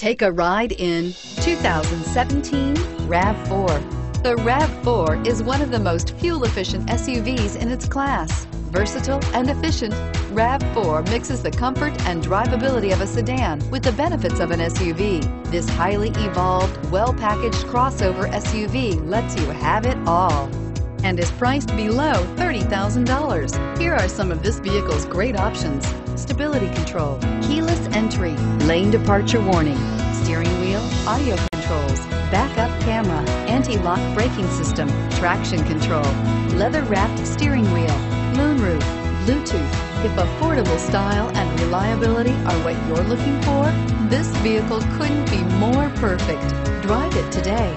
Take a ride in 2017 RAV4. The RAV4 is one of the most fuel-efficient SUVs in its class. Versatile and efficient, RAV4 mixes the comfort and drivability of a sedan with the benefits of an SUV. This highly evolved, well-packaged crossover SUV lets you have it all and is priced below $30,000. Here are some of this vehicle's great options. Stability control, keyless entry, lane departure warning, audio controls, backup camera, anti-lock braking system, traction control, leather wrapped steering wheel, moonroof, Bluetooth. If affordable style and reliability are what you're looking for, this vehicle couldn't be more perfect. Drive it today.